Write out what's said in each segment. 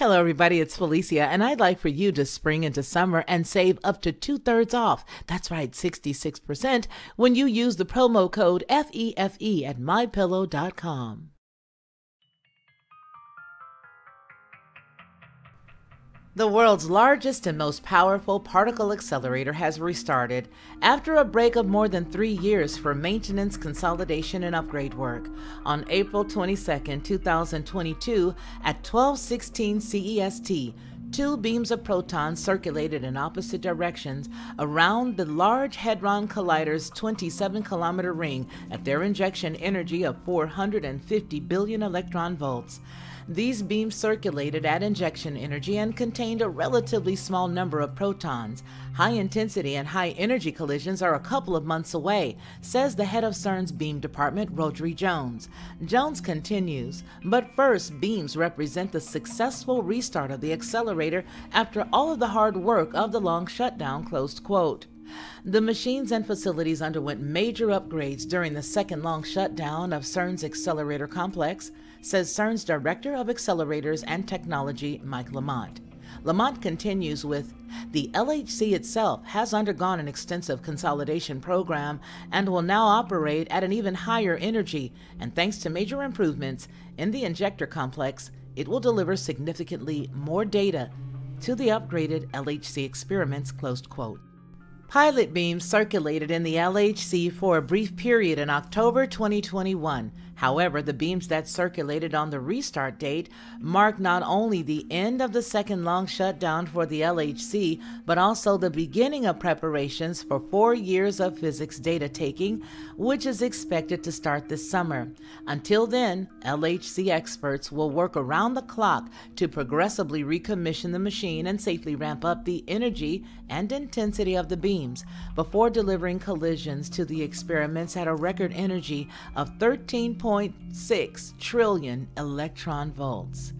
Hello, everybody. It's Felicia, and I'd like for you to spring into summer and save up to two thirds off. That's right, 66% when you use the promo code FEFE at mypillow.com. The world's largest and most powerful particle accelerator has restarted after a break of more than three years for maintenance, consolidation, and upgrade work. On April 22, 2022, at 1216 CEST, two beams of protons circulated in opposite directions around the Large Hadron Collider's 27 kilometer ring at their injection energy of 450 billion electron volts. These beams circulated at injection energy and contained a relatively small number of protons. High intensity and high energy collisions are a couple of months away, says the head of CERN's beam department, Rhodri Jones. Jones continues, but first, beams represent the successful restart of the accelerator after all of the hard work of the long shutdown, closed quote. The machines and facilities underwent major upgrades during the second long shutdown of CERN's accelerator complex, says CERN's Director of Accelerators and Technology, Mike Lamont. Lamont continues with The LHC itself has undergone an extensive consolidation program and will now operate at an even higher energy, and thanks to major improvements in the injector complex, it will deliver significantly more data to the upgraded LHC experiments. Closed quote. Pilot beams circulated in the LHC for a brief period in October 2021. However, the beams that circulated on the restart date mark not only the end of the second long shutdown for the LHC, but also the beginning of preparations for four years of physics data taking, which is expected to start this summer. Until then, LHC experts will work around the clock to progressively recommission the machine and safely ramp up the energy and intensity of the beams before delivering collisions to the experiments at a record energy of 13. 1.6 trillion electron volts.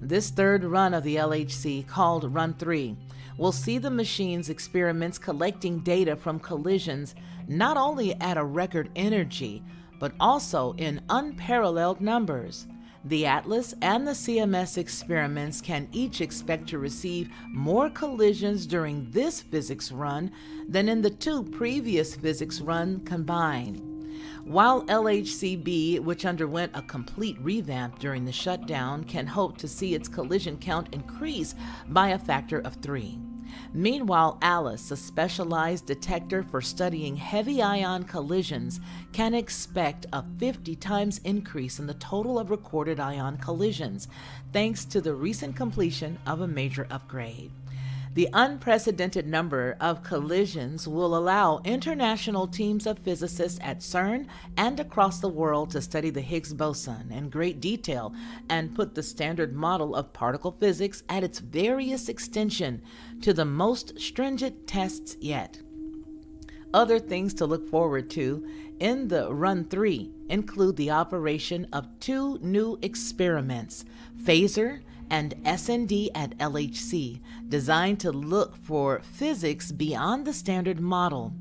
This third run of the LHC, called Run 3, will see the machine's experiments collecting data from collisions not only at a record energy, but also in unparalleled numbers. The ATLAS and the CMS experiments can each expect to receive more collisions during this physics run than in the two previous physics runs combined. While LHCb, which underwent a complete revamp during the shutdown, can hope to see its collision count increase by a factor of three. Meanwhile, ALICE, a specialized detector for studying heavy ion collisions, can expect a 50 times increase in the total of recorded ion collisions, thanks to the recent completion of a major upgrade. The unprecedented number of collisions will allow international teams of physicists at CERN and across the world to study the Higgs boson in great detail and put the standard model of particle physics at its various extension to the most stringent tests yet. Other things to look forward to in the Run 3 include the operation of two new experiments, FASER and SND at LHC, designed to look for physics beyond the standard model.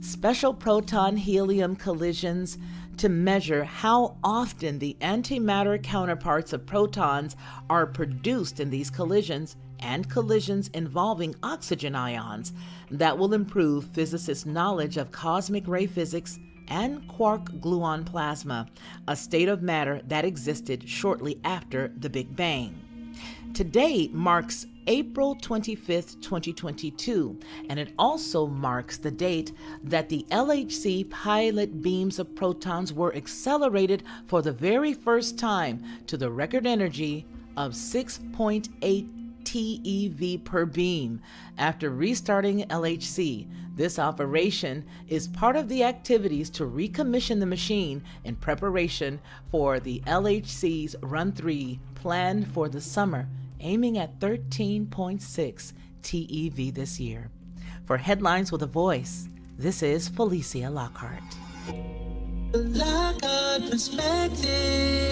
Special proton helium collisions to measure how often the antimatter counterparts of protons are produced in these collisions and collisions involving oxygen ions that will improve physicists' knowledge of cosmic ray physics and quark gluon plasma, a state of matter that existed shortly after the Big Bang. Today marks April 25th, 2022, and it also marks the date that the LHC pilot beams of protons were accelerated for the very first time to the record energy of 6.8 TeV per beam. After restarting LHC, this operation is part of the activities to recommission the machine in preparation for the LHC's Run 3 planned for the summer aiming at 13.6 TeV this year. For Headlines with a Voice, this is Felicia Lockhart. Lockhart Perspective.